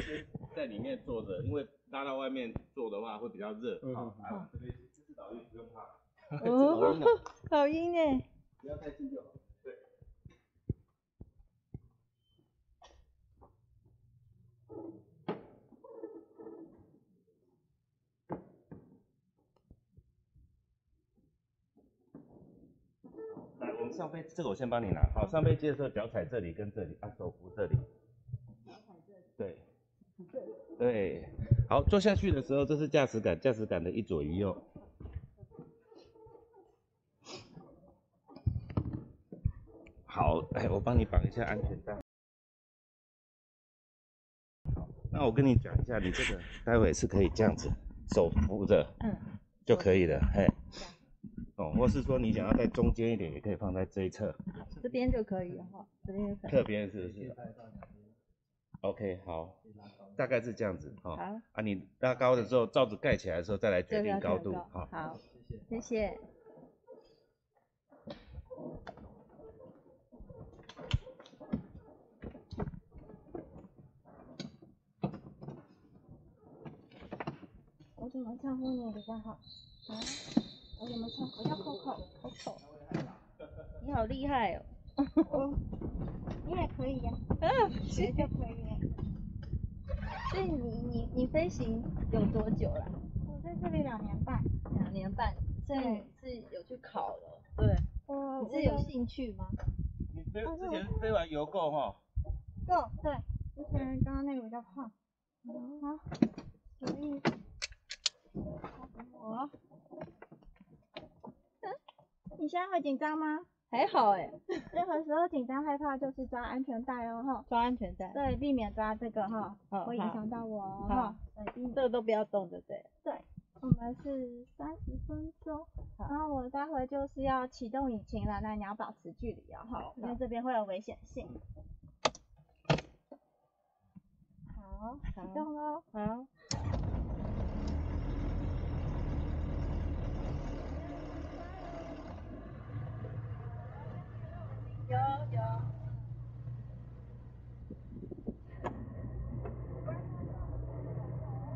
先在里面坐着，因为拉到外面坐的话会比较热。嗯好，来，我们这边这次导运不用怕，哦，好阴哎，不要太近就好。对。来，我们上飞这个我先帮你拿。好，上飞机的时候脚踩这里跟这里，啊，手扶这里。对。对。好，坐下去的时候，这是驾驶感，驾驶感的一左一右。好，哎，我帮你绑一下安全带。好，那我跟你讲一下，你这个待会是可以这样子，手扶着，嗯，就可以了，嘿。哦，或是说你想要在中间一点，也可以放在这一侧，这边就可以了哈，这边。侧边是不是？OK，好，大概是这样子，哈、好啊，你拉高的时候，罩子盖起来的时候再来决定高度，好。好，谢谢。我怎么称呼你比较好？啊？我怎么唱？我叫 Coco。Coco。你好厉害哦。我，你也可以呀、嗯，学就可以了。所以你你你飞行有多久了？我在这里两年半。两年半，所以你是有去考了，对，我你是有兴趣吗？你飞之前飞完油够哈？够对。之前刚刚那个比较胖。嗯好。所以。我。嗯，你现在会紧张吗？还好哎，任何时候紧张害怕就是抓安全带哦哈。抓安全带，对，避免抓这个哈，好会影好响到我哈。对，这个都不要动，对不对？对，我们是三十分钟，然后我待会就是要启动引擎了，那你要保持距离哦，哈，因为这边会有危险性。好，启动喽。好。有有。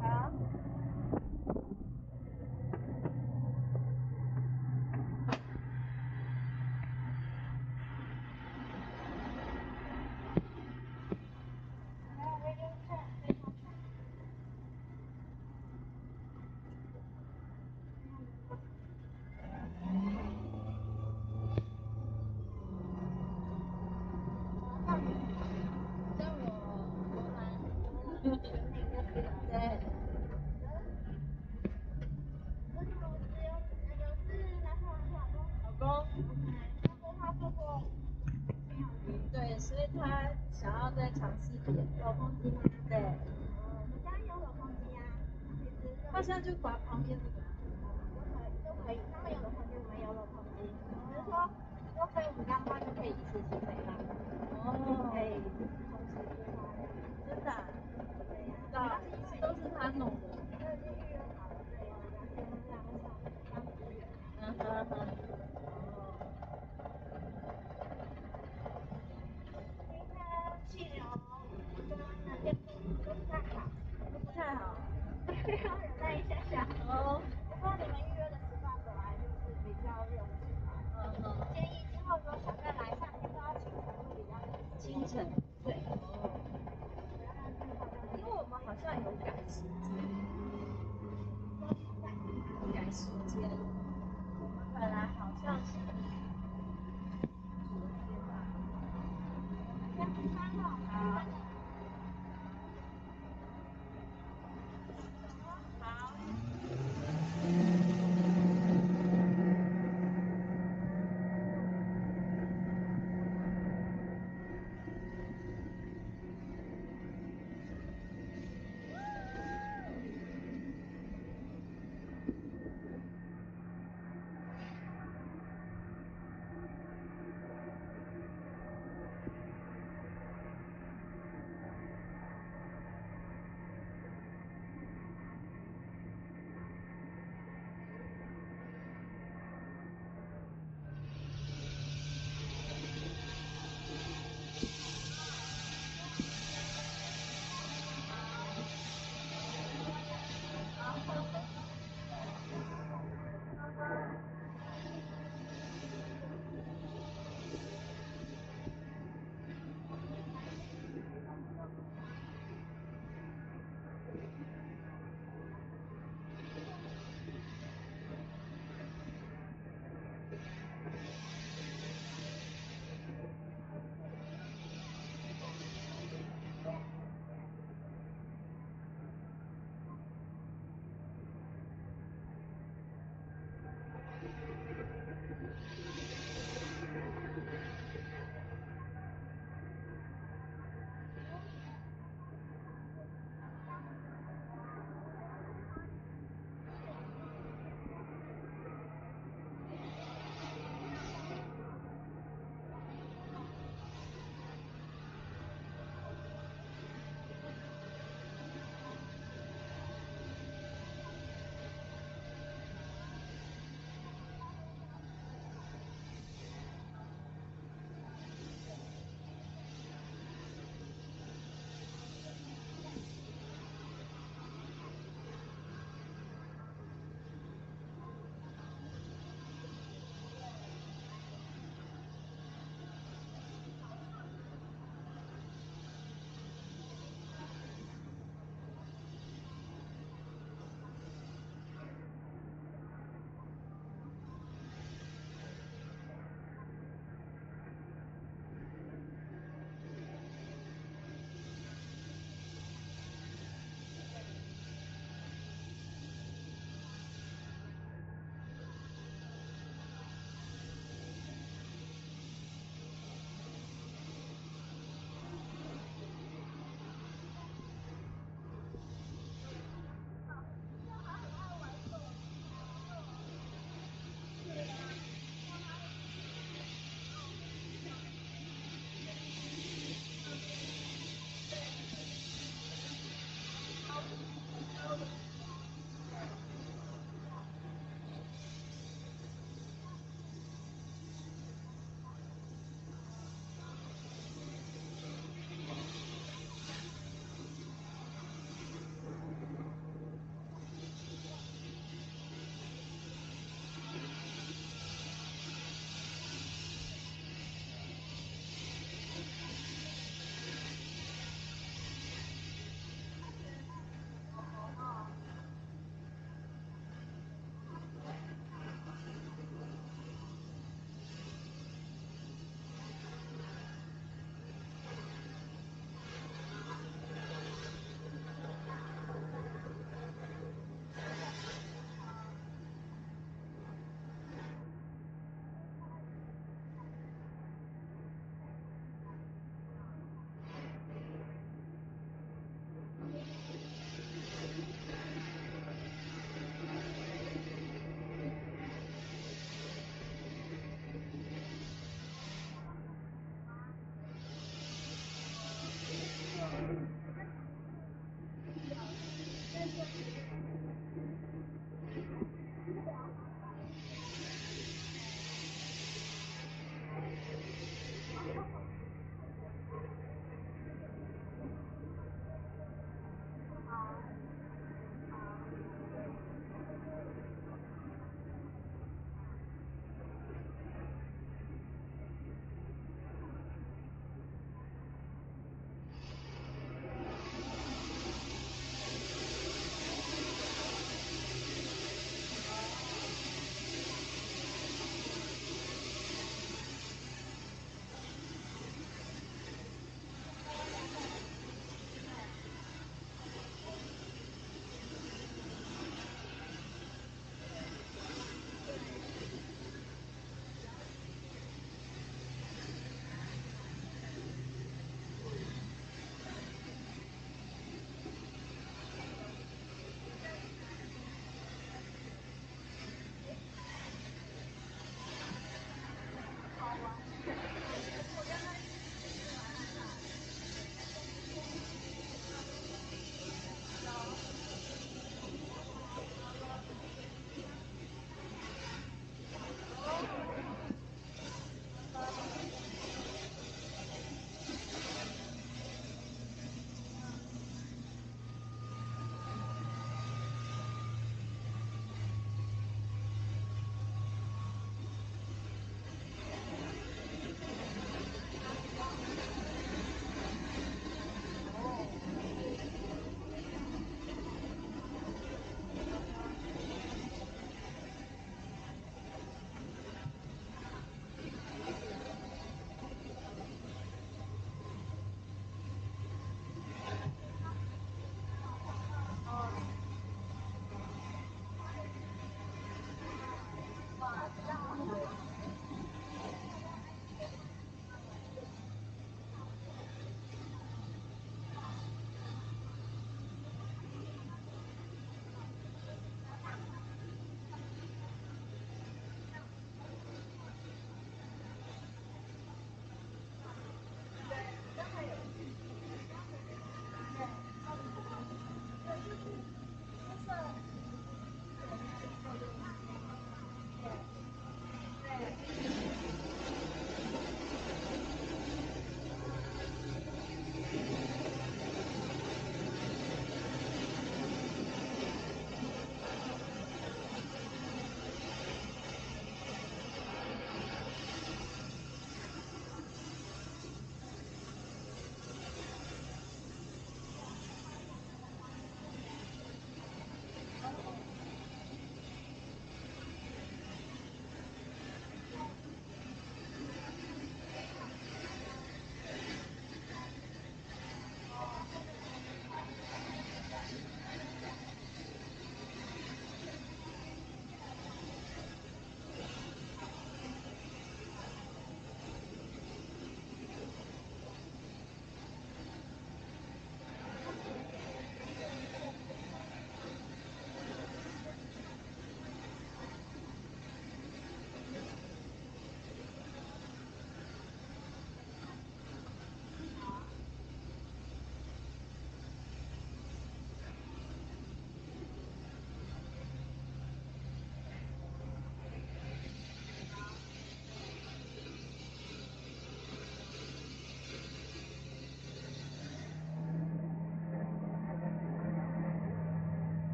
好。对。老公。对，所以他想要再尝试一点。有风机吗？对。我们家也有冷风机啊，他现在就把旁边这个。都可以，都可以。他们有冷风机，我们有冷风机，只是说多飞五辆话就可以一次性飞啦，哦可以同时规划的。真的、对呀、知道，一次都是他弄的。这已经预约好了，对呀、然后我们两个上当服务员。嗯哼哼。